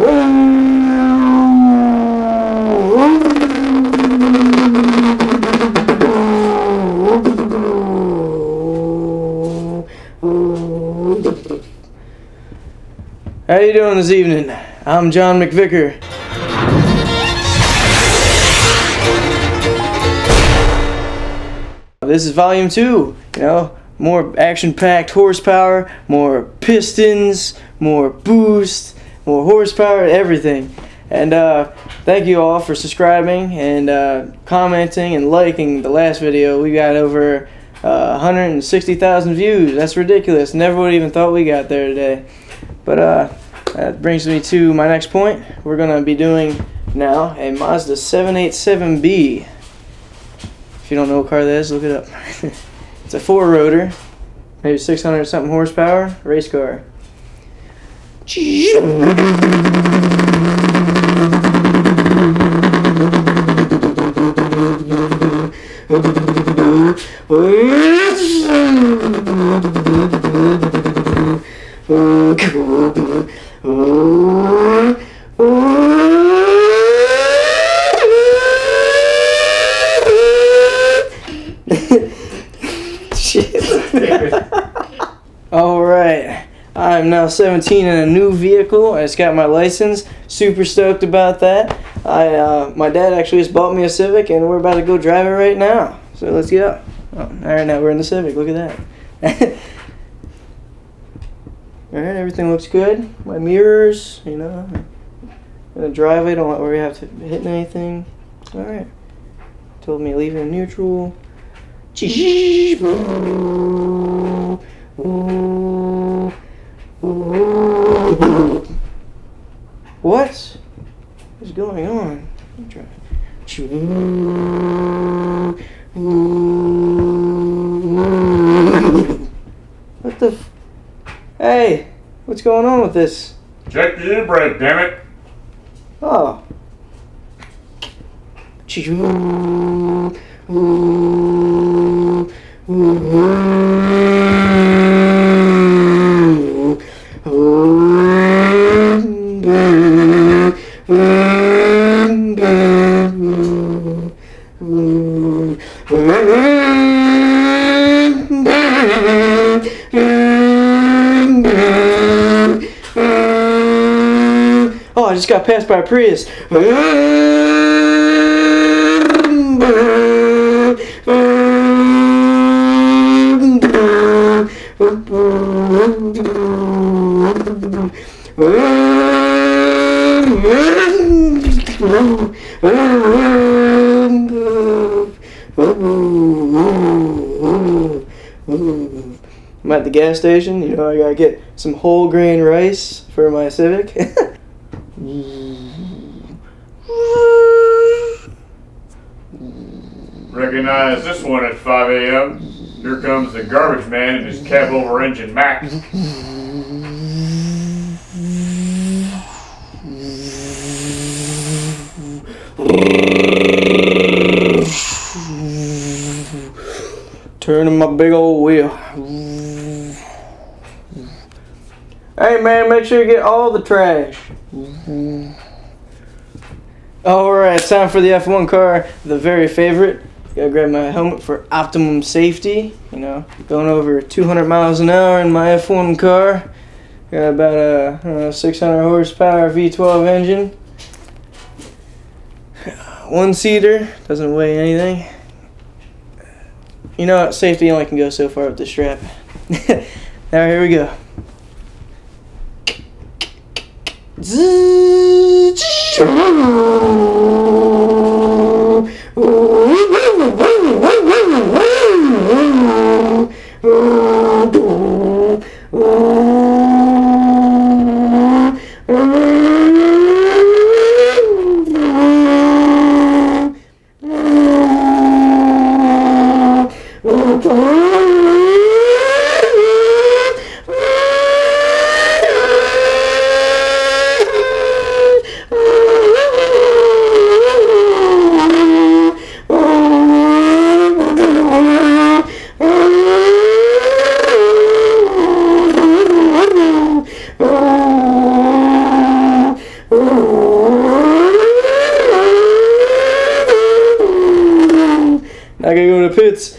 How you doing this evening? I'm John McVicker. This is volume two, you know, more action-packed horsepower, more pistons, more boost, more horsepower, everything. And uh, thank you all for subscribing and uh, commenting and liking the last video. We got over uh, 160,000 views. That's ridiculous. Never would even thought we got there today. But uh, that brings me to my next point. We're going to be doing now a Mazda 787B. If you don't know what car that is, look it up. it's a four rotor, maybe 600 something horsepower, race car. All I'm now 17 in a new vehicle. I just got my license. Super stoked about that. I uh, my dad actually just bought me a Civic, and we're about to go drive it right now. So let's go. Oh, all right, now we're in the Civic. Look at that. all right, everything looks good. My mirrors, you know, in the driveway. Don't worry, have to hit anything. All right. Told me leave it in neutral. What the? F- hey, what's going on with this? Check the in brake, damn it. Oh. Oh, I just got passed by a Prius. I'm at the gas station. You know, I gotta get some whole grain rice for my Civic. Recognize this one at 5 a.m. Here comes the garbage man in his cab over engine Mack. Turning my big old wheel. Hey man, make sure you get all the trash. Mm-hmm. Alright, time for the F1 car, the very favorite. Gotta grab my helmet for optimum safety. You know, going over 200 miles an hour in my F1 car. Got about a uh, know, 600 horsepower V12 engine. One seater, doesn't weigh anything. You know? Safety only can go so far with the strap. now here we go. I gotta go the pits.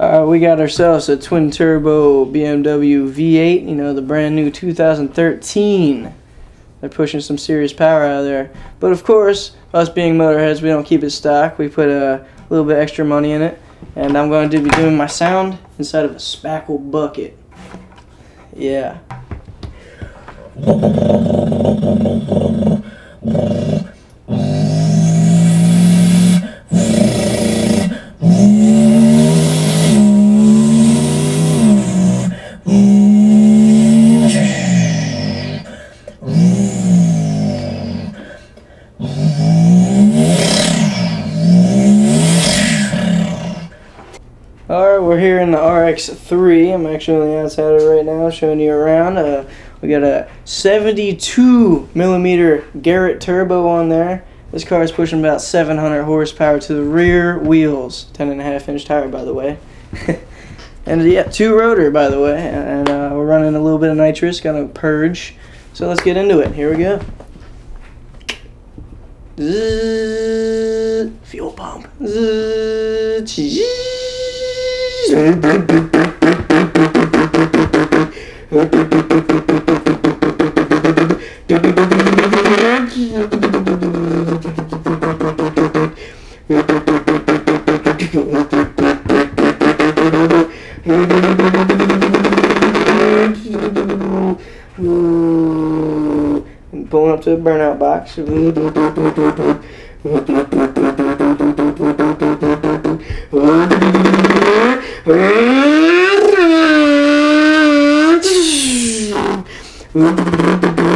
Uh, we got ourselves a twin turbo BMW V8, you know, the brand new 2013. They're pushing some serious power out of there. But of course, us being motorheads, we don't keep it stock. We put a little bit extra money in it. And I'm going to be doing my sound inside of a spackle bucket. Yeah. We're here in the RX3. I'm actually on the outside of it right now, showing you around. Uh, we got a 72 millimeter Garrett turbo on there. This car is pushing about 700 horsepower to the rear wheels. 10 and a half inch tire, by the way. and yeah, two rotor, by the way. And uh, we're running a little bit of nitrous, gonna purge. So let's get into it. Here we go. Zzz, fuel pump. Zzz, Pulling up to the burnout box.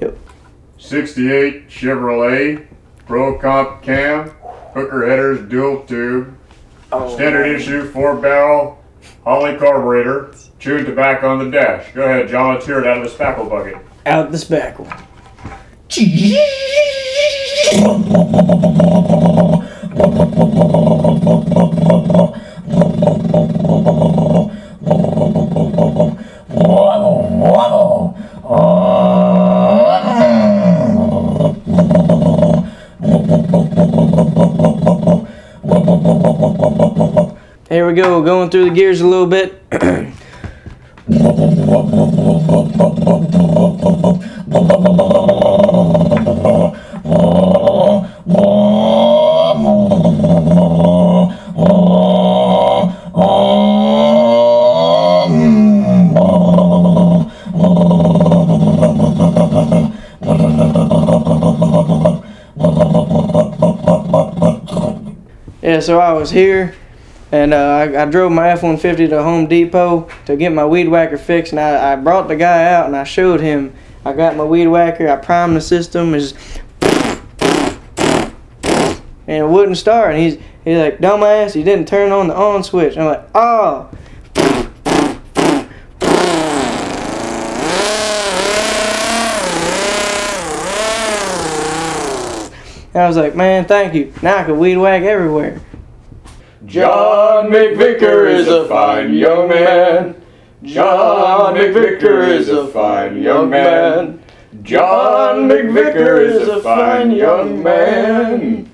Yep. 68 Chevrolet Pro Comp Cam, hooker headers, dual tube, oh, standard issue four barrel, Holley carburetor, chewing tobacco on the dash. Go ahead, John. Let's hear it out of the spackle bucket. Out this back Here we go, going through the gears a little bit. Yeah, so I was here and uh, I, I drove my F 150 to Home Depot to get my weed whacker fixed. And I, I brought the guy out and I showed him. I got my weed whacker, I primed the system, is and it wouldn't start. And he's, he's like, dumbass, you didn't turn on the on switch. I'm like, oh. And I was like, man, thank you. Now I can weed whack everywhere. John McVicker is a fine young man. John McVicker is a fine young man. John McVicker is a fine young man.